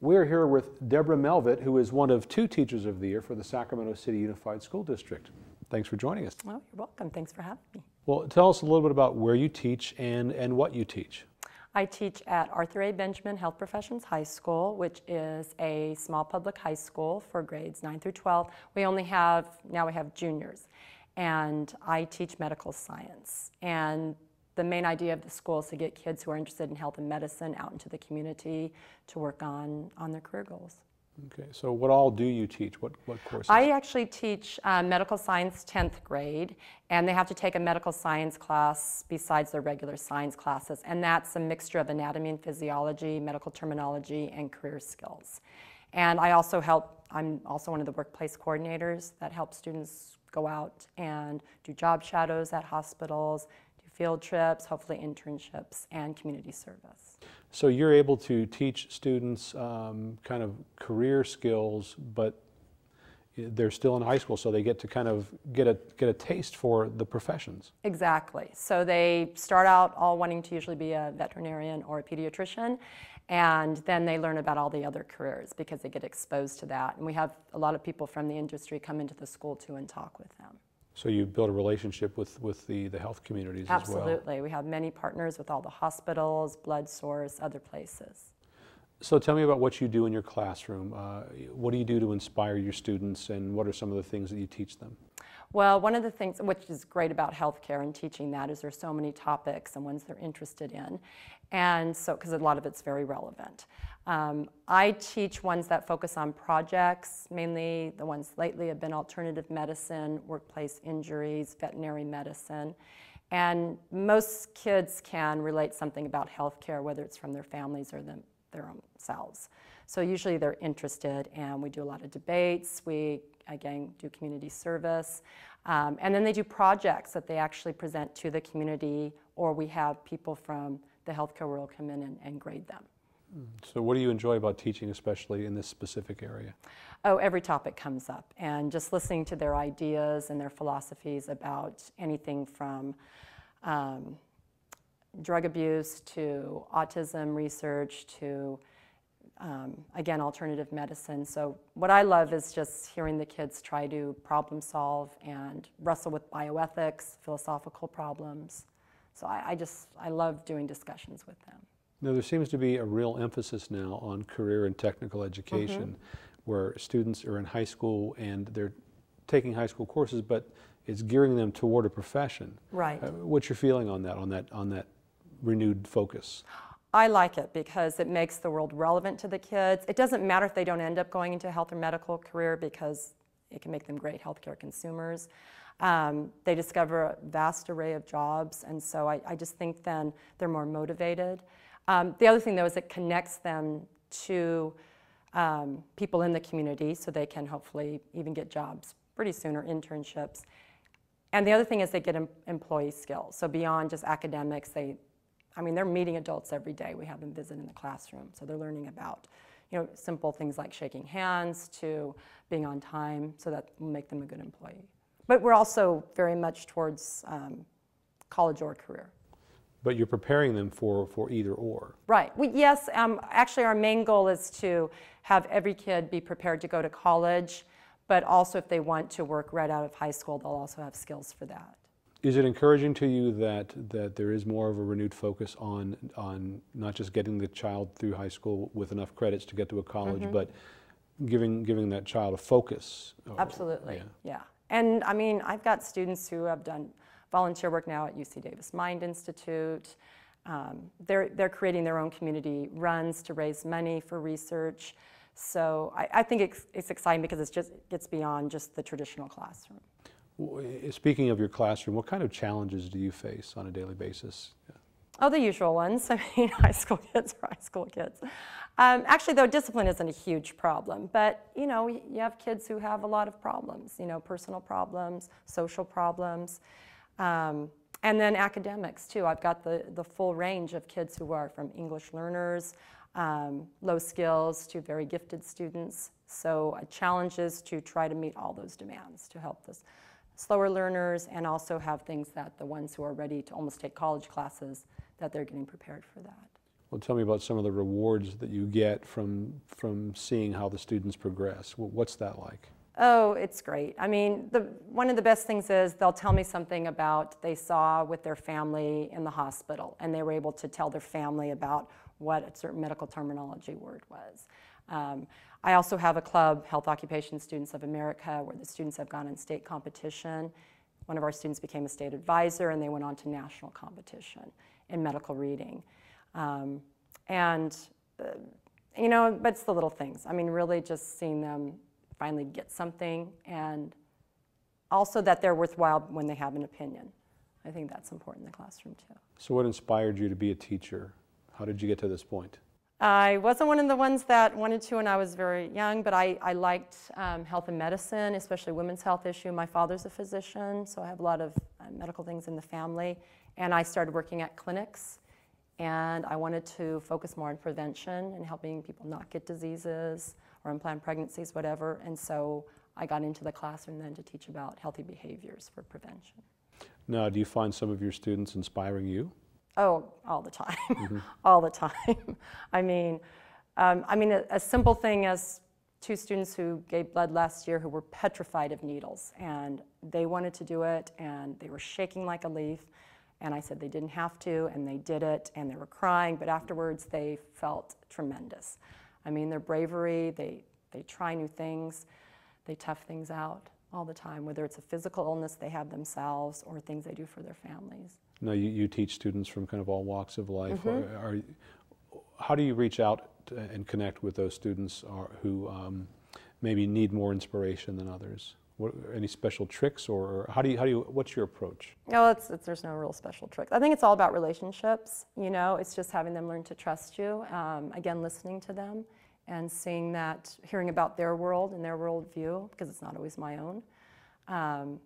We're here with Deborah Meltvedt, who is one of two Teachers of the Year for the Sacramento City Unified School District. Thanks for joining us. Well, you're welcome. Thanks for having me. Well, tell us a little bit about where you teach and, and what you teach. I teach at Arthur A. Benjamin Health Professions High School, which is a small public high school for grades 9 through 12. We only have, now we have juniors. And I teach medical science. And the main idea of the school is to get kids who are interested in health and medicine out into the community to work on, on their career goals. Okay, so what all do you teach? What, what courses? I actually teach uh, medical science 10th grade, and they have to take a medical science class besides their regular science classes, and that's a mixture of anatomy and physiology, medical terminology, and career skills. And I also help, I'm also one of the workplace coordinators that help students go out and do job shadows at hospitals, field trips, hopefully internships, and community service. So you're able to teach students um, kind of career skills, but they're still in high school, so they get to kind of get a get a taste for the professions. Exactly. So they start out all wanting to usually be a veterinarian or a pediatrician, and then they learn about all the other careers because they get exposed to that. And we have a lot of people from the industry come into the school too and talk with them. So you build a relationship with, with the, the health communities Absolutely. as well. Absolutely. We have many partners with all the hospitals, BloodSource, other places. So tell me about what you do in your classroom. Uh, what do you do to inspire your students and what are some of the things that you teach them? Well, one of the things which is great about healthcare and teaching that is there's so many topics and ones they're interested in. And so, because a lot of it's very relevant. Um, I teach ones that focus on projects, mainly the ones lately have been alternative medicine, workplace injuries, veterinary medicine. And most kids can relate something about healthcare, whether it's from their families or them, their own selves. So usually they're interested, and we do a lot of debates. We again, do community service. Um, and then they do projects that they actually present to the community, or we have people from the healthcare world come in and, and grade them. So, what do you enjoy about teaching, especially in this specific area? Oh, every topic comes up, and just listening to their ideas and their philosophies about anything from um, drug abuse to autism research to um, again, alternative medicine. So what I love is just hearing the kids try to problem solve and wrestle with bioethics, philosophical problems. So I, I just, I love doing discussions with them. Now there seems to be a real emphasis now on career and technical education mm -hmm. where students are in high school and they're taking high school courses, but it's gearing them toward a profession. Right. Uh, what's your feeling on that, on that, on that renewed focus? I like it because it makes the world relevant to the kids. It doesn't matter if they don't end up going into a health or medical career because it can make them great healthcare consumers. Um, they discover a vast array of jobs, and so I, I just think then they're more motivated. Um, the other thing, though, is it connects them to um, people in the community so they can hopefully even get jobs pretty soon or internships. And the other thing is they get em employee skills. So beyond just academics, they, I mean, they're meeting adults every day. We have them visit in the classroom, so they're learning about, you know, simple things like shaking hands to being on time, so that will make them a good employee. But we're also very much towards um, college or career. But you're preparing them for, for either or. Right. We, yes, um, actually our main goal is to have every kid be prepared to go to college, but also if they want to work right out of high school, they'll also have skills for that. Is it encouraging to you that, that there is more of a renewed focus on, on not just getting the child through high school with enough credits to get to a college, mm -hmm. but giving, giving that child a focus? Absolutely, yeah. yeah. And I mean, I've got students who have done volunteer work now at UC Davis Mind Institute. Um, they're, they're creating their own community runs to raise money for research. So I, I think it's, it's exciting because it just gets beyond just the traditional classroom. Speaking of your classroom, what kind of challenges do you face on a daily basis? Oh, the usual ones. I mean, high school kids are high school kids. Um, actually, though, discipline isn't a huge problem, but you know, you have kids who have a lot of problems. You know, personal problems, social problems, um, and then academics too. I've got the the full range of kids who are from English learners, um, low skills to very gifted students. So, a challenge is to try to meet all those demands to help this slower learners and also have things that the ones who are ready to almost take college classes, that they're getting prepared for that. Well, tell me about some of the rewards that you get from, from seeing how the students progress. What's that like? Oh, it's great. I mean, the, one of the best things is they'll tell me something about they saw with their family in the hospital, and they were able to tell their family about what a certain medical terminology word was. Um, I also have a club, Health Occupation Students of America, where the students have gone in state competition. One of our students became a state advisor, and they went on to national competition in medical reading. Um, and uh, you know, but it's the little things. I mean, really just seeing them finally get something and also that they're worthwhile when they have an opinion. I think that's important in the classroom too. So, what inspired you to be a teacher? How did you get to this point? I wasn't one of the ones that wanted to when I was very young, but I, I liked um, health and medicine, especially women's health issue. My father's a physician, so I have a lot of uh, medical things in the family. And I started working at clinics, and I wanted to focus more on prevention and helping people not get diseases or unplanned pregnancies, whatever. And so I got into the classroom then to teach about healthy behaviors for prevention. Now, do you find some of your students inspiring you? Oh, all the time, all the time. I mean, um, I mean, a, a, simple thing as two students who gave blood last year who were petrified of needles, and they wanted to do it, and they were shaking like a leaf, and I said they didn't have to, and they did it, and they were crying, but afterwards they felt tremendous. I mean, their bravery, they they try new things, they tough things out all the time, whether it's a physical illness they have themselves or things they do for their families. No, you, you teach students from kind of all walks of life. Mm-hmm. Are, are, how do you reach out to, and connect with those students are, who um, maybe need more inspiration than others? What, any special tricks, or how do you, how do you, what's your approach? No, it's, it's, there's no real special tricks. I think it's all about relationships. You know, it's just having them learn to trust you. Um, again, listening to them and seeing that, hearing about their world and their worldview, because it's not always my own. Um,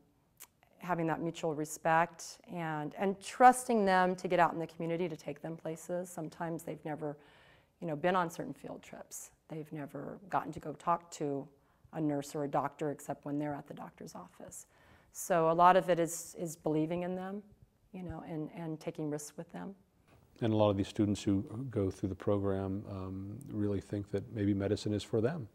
having that mutual respect and, and trusting them to get out in the community to take them places. Sometimes they've never, you know, been on certain field trips. They've never gotten to go talk to a nurse or a doctor except when they're at the doctor's office. So a lot of it is, is believing in them, you know, and, and taking risks with them. And a lot of these students who go through the program um, really think that maybe medicine is for them.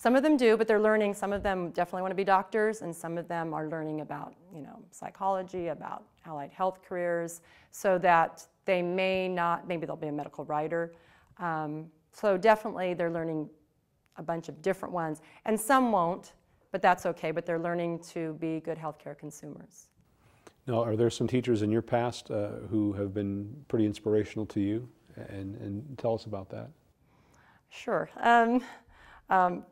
Some of them do, but they're learning. Some of them definitely want to be doctors, and some of them are learning about, you know, psychology, about allied health careers, so that they may not. Maybe they'll be a medical writer. Um, so definitely, they're learning a bunch of different ones, and some won't, but that's okay. But they're learning to be good healthcare consumers. Now, are there some teachers in your past uh, who have been pretty inspirational to you? And, and tell us about that. Sure. Um, um,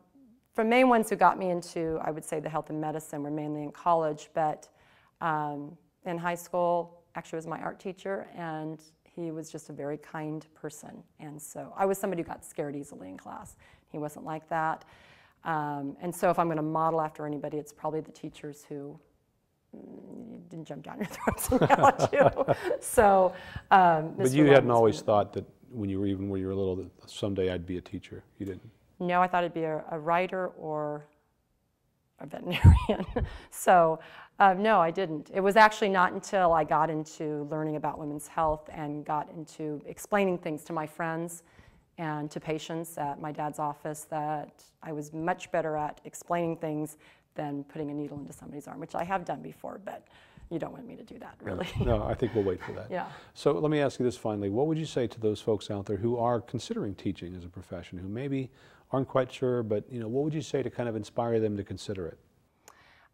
the main ones who got me into, I would say, the health and medicine were mainly in college, but um, in high school, actually was my art teacher, and he was just a very kind person. And so I was somebody who got scared easily in class. He wasn't like that. Um, and so if I'm going to model after anybody, it's probably the teachers who mm, didn't jump down your throats and yell at you. so, um, but you hadn't always thought that when you were even when you were little that someday I'd be a teacher. You didn't. No, I thought it'd be a, a writer or a veterinarian. so, uh, no, I didn't. It was actually not until I got into learning about women's health and got into explaining things to my friends and to patients at my dad's office that I was much better at explaining things than putting a needle into somebody's arm, which I have done before, but you don't want me to do that, really. No, I think we'll wait for that. yeah. So let me ask you this finally. What would you say to those folks out there who are considering teaching as a profession, who maybe aren't quite sure, but you know, what would you say to kind of inspire them to consider it?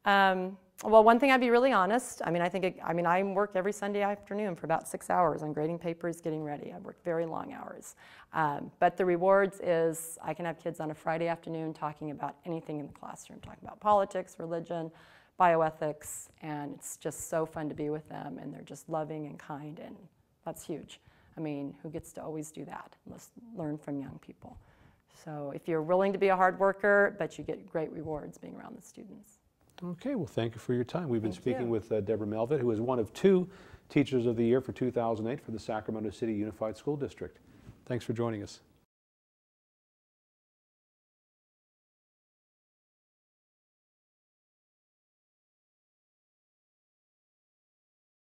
Um, well, one thing I'd be really honest. I mean, I think it, I mean I work every Sunday afternoon for about six hours on grading papers, getting ready. I work very long hours, um, but the rewards is I can have kids on a Friday afternoon talking about anything in the classroom, talking about politics, religion, bioethics, and it's just so fun to be with them, and they're just loving and kind, and that's huge. I mean, who gets to always do that? Let's learn from young people. So if you're willing to be a hard worker, but you get great rewards being around the students. Okay, well, thank you for your time. We've been Thank speaking you. with uh, Deborah Meltvedt, who is one of two Teachers of the Year for 2008 for the Sacramento City Unified School District. Thanks for joining us.